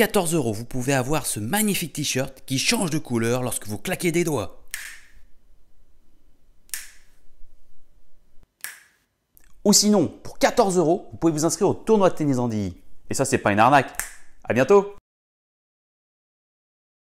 14 euros, vous pouvez avoir ce magnifique t-shirt qui change de couleur lorsque vous claquez des doigts. Ou sinon, pour 14 euros, vous pouvez vous inscrire au tournoi de tennis Andy. Et ça, c'est pas une arnaque. À bientôt